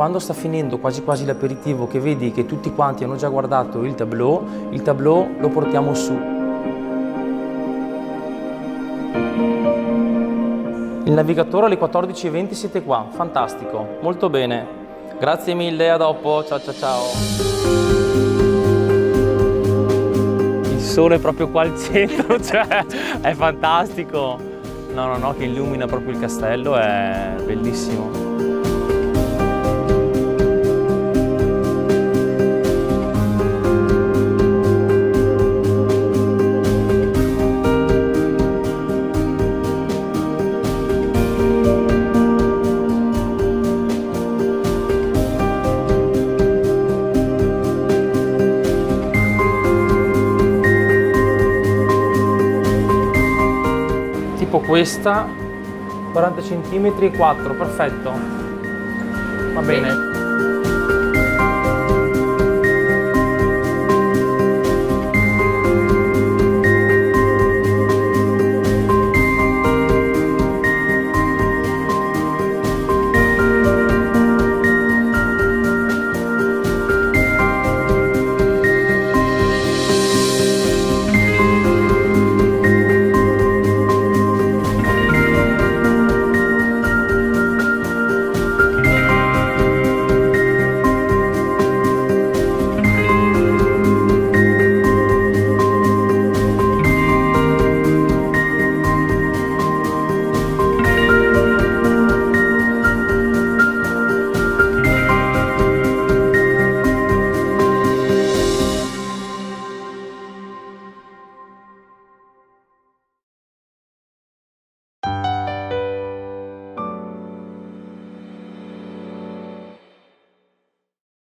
quando sta finendo quasi quasi l'aperitivo, che vedi che tutti quanti hanno già guardato il tableau, il tableau lo portiamo su. Il navigatore alle 14.20 siete qua, fantastico, molto bene. Grazie mille, a dopo, ciao ciao ciao. Il sole è proprio qua al centro, cioè è fantastico. No, no, no, che illumina proprio il castello, è bellissimo. Tipo questa 40 cm e 4 perfetto. Va bene